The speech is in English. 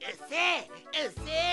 Ese, ese.